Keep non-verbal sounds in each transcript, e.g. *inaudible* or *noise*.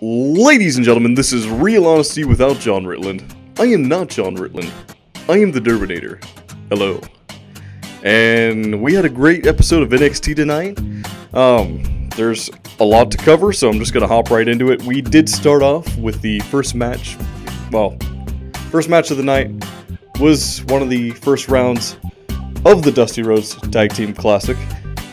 Ladies and gentlemen, this is Real Honesty without Jonn Ritland. I am not Jonn Ritland. I am the Derbinator. Hello. And we had a great episode of NXT tonight. Um, there's a lot to cover, so I'm just gonna hop right into it. We did start off with the first match. Well, first match of the night was one of the first rounds of the Dusty Rhodes Tag Team Classic.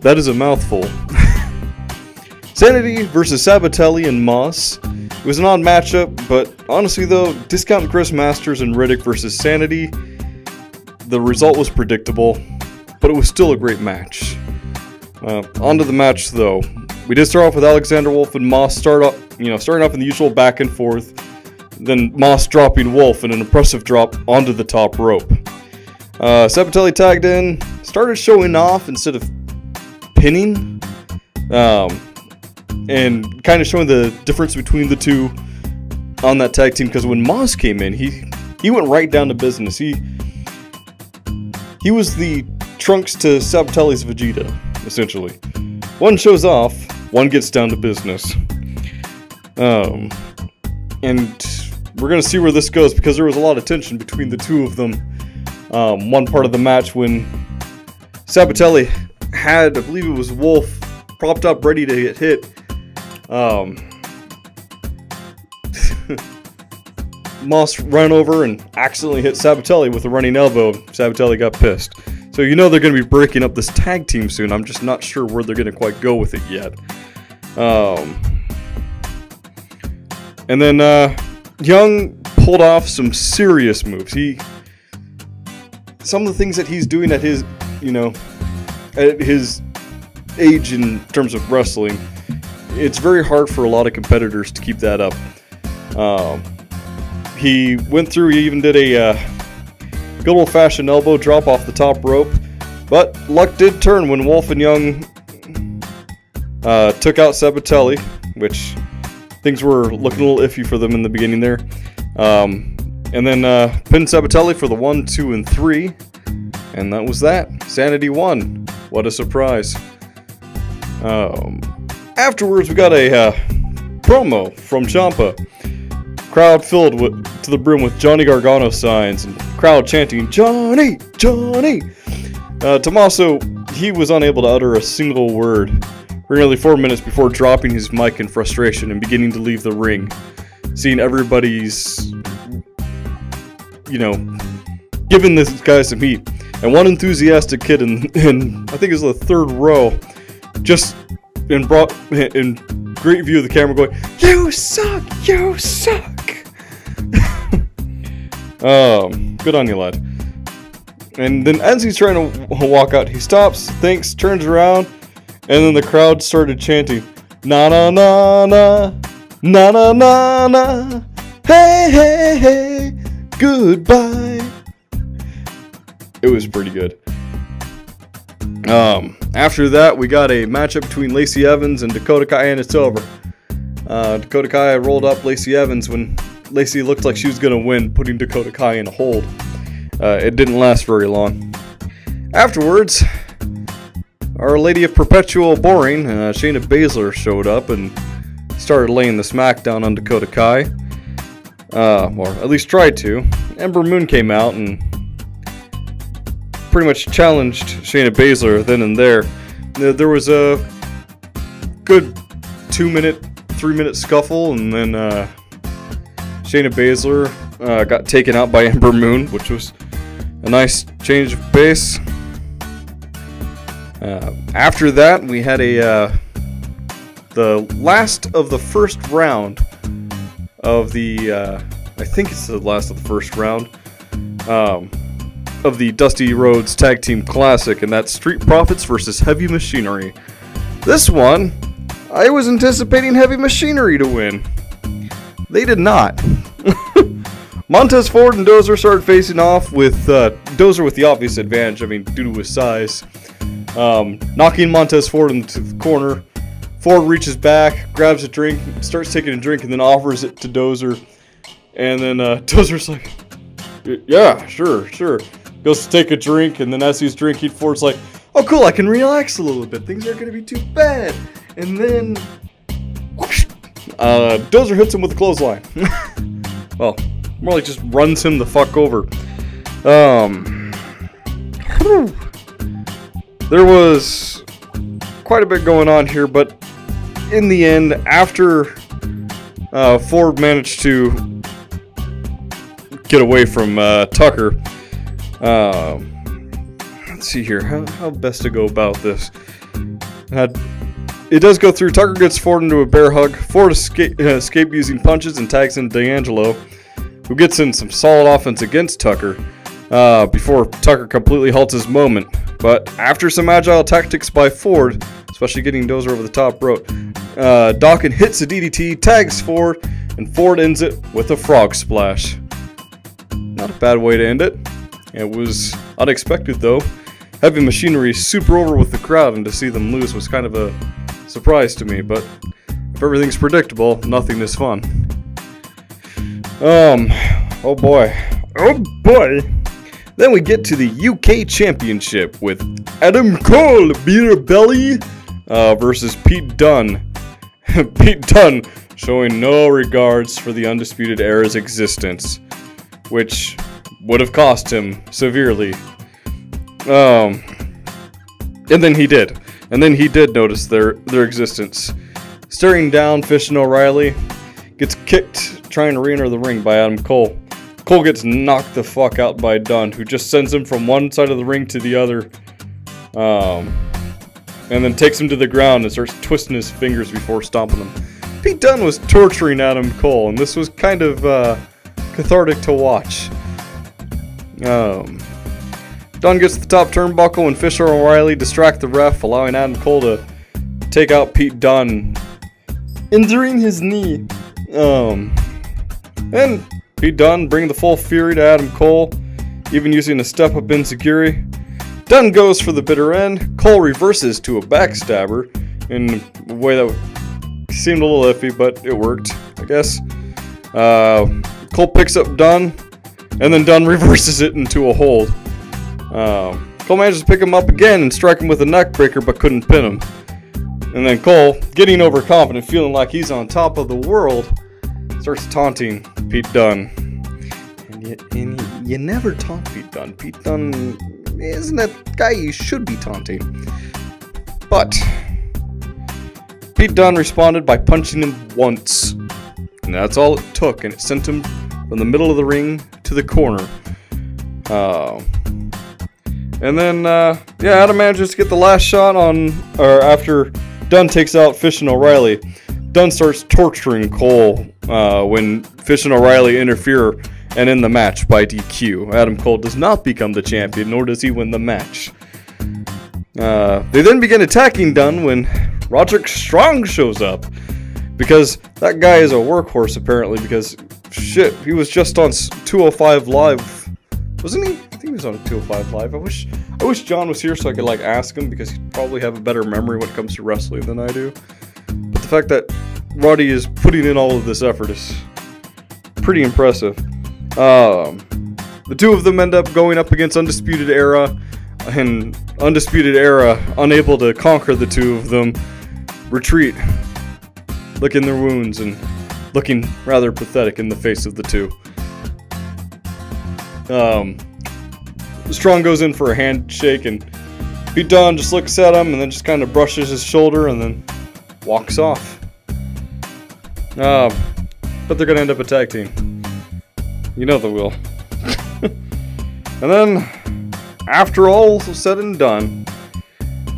That is a mouthful. Sanity versus Sabbatelli and Moss. It was an odd matchup, but honestly though, Discount Chris Masters and Riddick versus Sanity, the result was predictable, but it was still a great match. Uh, on to the match though. We did start off with Alexander Wolf and Moss start up, you know, starting off in the usual back and forth, then Moss dropping Wolf in an impressive drop onto the top rope. Uh, Sabbatelli tagged in, started showing off instead of pinning. Um, and kind of showing the difference between the two on that tag team because when Moss came in, he he went right down to business. He he was the Trunks to Sabbatelli's Vegeta, essentially. One shows off, one gets down to business. Um, and we're gonna see where this goes because there was a lot of tension between the two of them. Um, one part of the match when Sabbatelli had, I believe it was Wolf, propped up ready to get hit, um, *laughs* Moss ran over and accidentally hit Sabbatelli with a running elbow. Sabbatelli got pissed. So you know they're going to be breaking up this tag team soon. I'm just not sure where they're going to quite go with it yet. Um, and then uh, Young pulled off some serious moves. He some of the things that he's doing at his, you know, at his age in terms of wrestling it's very hard for a lot of competitors to keep that up. Um, he went through, he even did a uh, good old fashioned elbow drop off the top rope, but luck did turn when Wolf and Young uh, took out Sabbatelli, which things were looking a little iffy for them in the beginning there. Um, and then uh, pinned Sabbatelli for the one, two, and three, and that was that. Sanity won. What a surprise. Um, Afterwards, we got a uh, promo from Ciampa. Crowd filled with, to the brim with Johnny Gargano signs and crowd chanting, Johnny, Johnny. Uh, Tommaso, he was unable to utter a single word for nearly four minutes before dropping his mic in frustration and beginning to leave the ring. Seeing everybody's, you know, giving this guy some heat. And one enthusiastic kid in, in I think it was the third row, just and brought in great view of the camera going, You suck! You suck! *laughs* um, good on you, lad. And then as he's trying to walk out, he stops, thinks, turns around, and then the crowd started chanting, Na na na na, na na na na, hey hey hey, goodbye. It was pretty good. Um, after that, we got a matchup between Lacey Evans and Dakota Kai, and it's over. Uh, Dakota Kai rolled up Lacey Evans when Lacey looked like she was going to win, putting Dakota Kai in a hold. Uh, it didn't last very long. Afterwards, Our Lady of Perpetual Boring, uh, Shayna Baszler, showed up and started laying the smackdown on Dakota Kai. Uh, or at least tried to. Ember Moon came out and pretty much challenged Shayna Baszler then and there. There was a good two minute, three minute scuffle, and then uh, Shayna Baszler uh, got taken out by *laughs* Ember Moon, which was a nice change of pace. Uh, after that, we had a uh, the last of the first round of the uh, I think it's the last of the first round. Um, of the Dusty Rhodes Tag Team Classic, and that's Street Profits versus Heavy Machinery. This one, I was anticipating Heavy Machinery to win. They did not. *laughs* Montez Ford and Dozer started facing off with uh, Dozer with the obvious advantage, I mean, due to his size. Um, knocking Montez Ford into the corner. Ford reaches back, grabs a drink, starts taking a drink, and then offers it to Dozer. And then uh, *laughs* Dozer's like, yeah, sure, sure goes to take a drink, and then as he's drinking, Ford's like, oh, cool, I can relax a little bit. Things aren't going to be too bad. And then, whoosh, Uh, Dozer hits him with a clothesline. *laughs* well, more like just runs him the fuck over. Um, there was quite a bit going on here, but in the end, after uh, Ford managed to get away from uh, Tucker, uh, let's see here, how, how best to go about this? It does go through. Tucker gets Ford into a bear hug. Ford escape, uh, *laughs* escape using punches and tags in D'Angelo, who gets in some solid offense against Tucker uh, before Tucker completely halts his moment. But after some agile tactics by Ford, especially getting Dozer over the top rope, uh, Dawkins hits a DDT, tags Ford, and Ford ends it with a frog splash. Not a bad way to end it. It was unexpected though. Heavy Machinery super over with the crowd, and to see them lose was kind of a surprise to me, but if everything's predictable, nothing is fun. Um, oh boy. Oh boy! Then we get to the UK Championship with Adam Cole, Beer Belly, uh, versus Pete Dunne. *laughs* Pete Dunne showing no regards for the Undisputed Era's existence, which would have cost him severely. Um, and then he did. And then he did notice their, their existence. Staring down Fish and O'Reilly, gets kicked trying to re-enter the ring by Adam Cole. Cole gets knocked the fuck out by Dunne, who just sends him from one side of the ring to the other. Um, and then takes him to the ground and starts twisting his fingers before stomping him. Pete Dunne was torturing Adam Cole, and this was kind of uh, cathartic to watch. Um, Dunne gets the top turnbuckle, and Fisher O'Reilly distract the ref, allowing Adam Cole to take out Pete Dunne, injuring his knee. Um, and Pete Dunne bring the full fury to Adam Cole, even using a step up enziguri. Dunne goes for the bitter end. Cole reverses to a backstabber in a way that seemed a little iffy, but it worked, I guess. Uh, Cole picks up Dunne, and then Dunne *laughs* reverses it into a hold. Um, Cole manages to pick him up again and strike him with a neckbreaker, but couldn't pin him. And then Cole, getting overconfident, feeling like he's on top of the world, starts taunting Pete Dunne. And you, and you, you never taunt Pete Dunne. Pete Dunne isn't that guy you should be taunting. But Pete Dunne responded by punching him once. And that's all it took, and it sent him from the middle of the ring the corner. Uh, and then, uh, yeah, Adam manages to get the last shot on, or after Dunne takes out Fish and O'Reilly. Dunne starts torturing Cole uh, when Fish and O'Reilly interfere and end the match by DQ. Adam Cole does not become the champion, nor does he win the match. Uh, they then begin attacking Dunne when Roderick Strong shows up. Because that guy is a workhorse, apparently, because shit, he was just on 205 Live. Wasn't he? I think he was on 205 Live. I wish I wish Jonn was here so I could like ask him because he'd probably have a better memory when it comes to wrestling than I do. But the fact that Roddy is putting in all of this effort is pretty impressive. Um, the two of them end up going up against Undisputed Era, and Undisputed Era, unable to conquer the two of them, retreat, licking their wounds and looking rather pathetic in the face of the two. Um, Strong goes in for a handshake, and Pete Dunne just looks at him and then just kind of brushes his shoulder and then walks off. Um, but they're gonna end up a tag team. You know they will. *laughs* and then, after all said and done,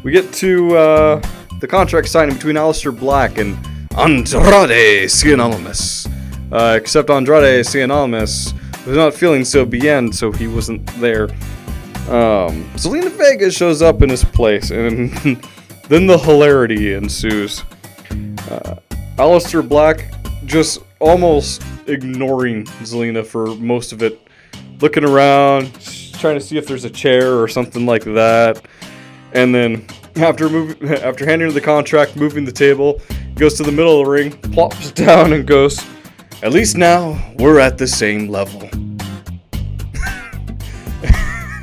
we get to uh, the contract signing between Aleister Black and Andrade Almas. Uh, except Andrade Almas was not feeling so bien, so he wasn't there. Um, Zelina Vega shows up in his place, and *laughs* then the hilarity ensues. Uh, Black just almost ignoring Zelina for most of it, looking around, trying to see if there's a chair or something like that, and then after move, *laughs* after handing her the contract, moving the table, goes to the middle of the ring, plops down, and goes, "At least now we're at the same level." *laughs*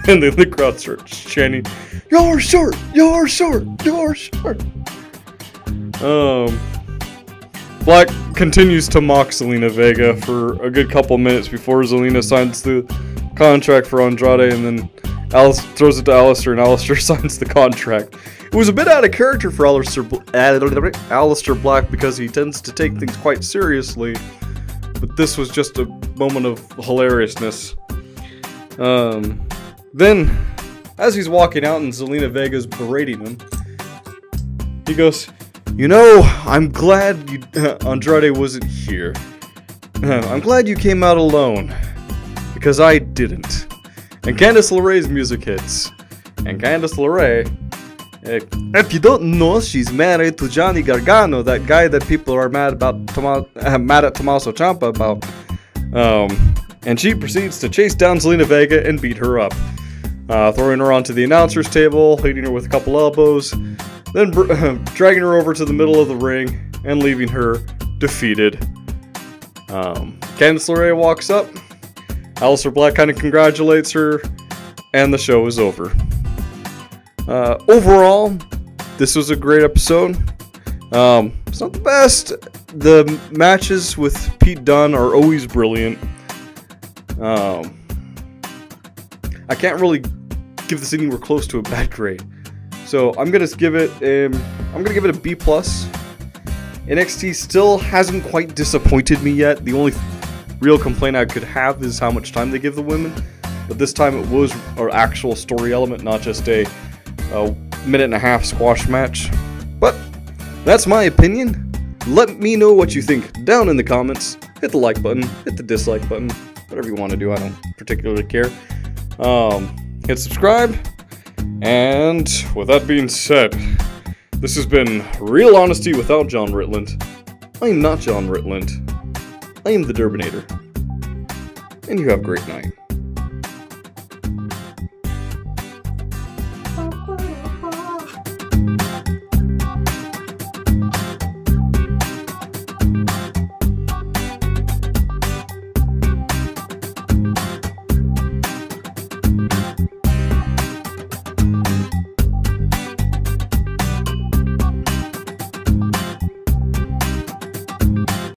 and then the crowd starts chanting, "You're short! You're short! You're short!" Um, Black continues to mock Zelina Vega for a good couple minutes before Zelina signs the contract for Andrade, and then Alice throws it to Aleister, and Aleister *laughs* signs the contract. It was a bit out of character for Aleister, Aleister Black because he tends to take things quite seriously, but this was just a moment of hilariousness. Um, then, as he's walking out and Zelina Vega's berating him, he goes, You know, I'm glad you, *laughs* Andrade wasn't here. *laughs* I'm glad you came out alone. Because I didn't. And Candice LeRae's music hits. And Candice LeRae, eh, if you don't know, she's married to Johnny Gargano, that guy that people are mad about, Toma- *laughs* mad at Tommaso Ciampa about. Um, and she proceeds to chase down Zelina Vega and beat her up, uh, throwing her onto the announcer's table, hitting her with a couple elbows, then *laughs* dragging her over to the middle of the ring and leaving her defeated. Um, Candice LeRae walks up, Aleister Black kind of congratulates her, and the show is over. Uh, overall, this was a great episode. Um, it's not the best. The matches with Pete Dunne are always brilliant. Um, I can't really give this anywhere close to a bad grade. So I'm gonna give it. Um, I'm gonna give it a B plus. NXT still hasn't quite disappointed me yet. The only real complaint I could have is how much time they give the women. But this time it was an actual story element, not just a, a minute and a half squash match. But that's my opinion. Let me know what you think down in the comments. Hit the like button, hit the dislike button, whatever you want to do. I don't particularly care. Um, hit subscribe. And with that being said, this has been Real Honesty without Jonn Ritland. I am not Jonn Ritland. I am the Derbinator. And you have a great night.